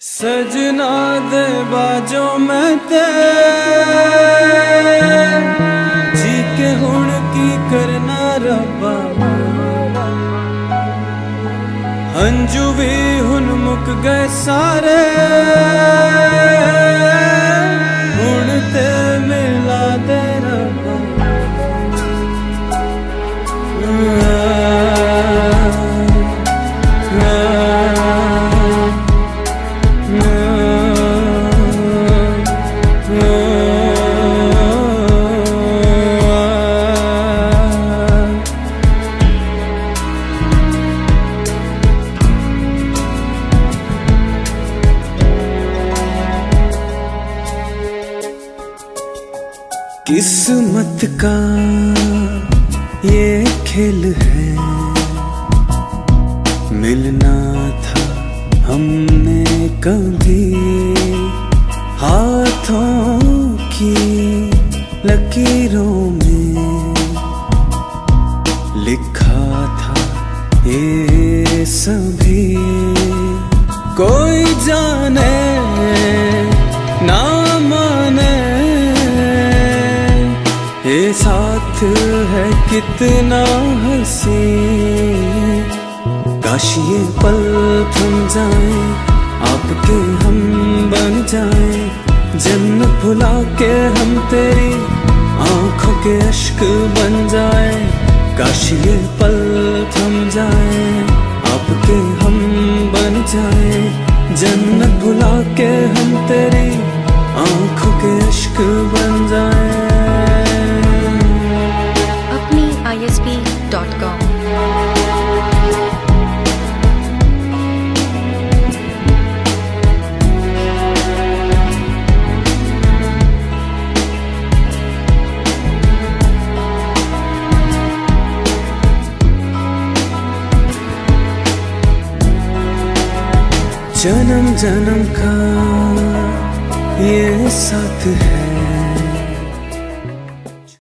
ਸਜਨਾ ਦੇ ਬਾਜੋ ਮੈਂ ਤੇ ਜੀ ਕੇ ਹੁਣ ਕੀ ਕਰਨਾ ਰੱਬਾ ਹੰਝੂ ਵੀ ਹੁਣ ਮੁੱਕ ਗਏ ਸਾਰੇ। किस्मत का ये खेल है। मिलना था हमने कभी हाथों की लकीरों में। लिखा था ये सभी कोई जाने ये साथ है कितना हसी। काश ये पल थम जाए, आपके हम बन जाए। जन्नत भुला के हम तेरी आँखों के अश्क बन जाए। काश ये पल थम जाए, आपके हम बन जाए। जन्नत भुला के हम तेरी जन्म जन्म का ये साथ है।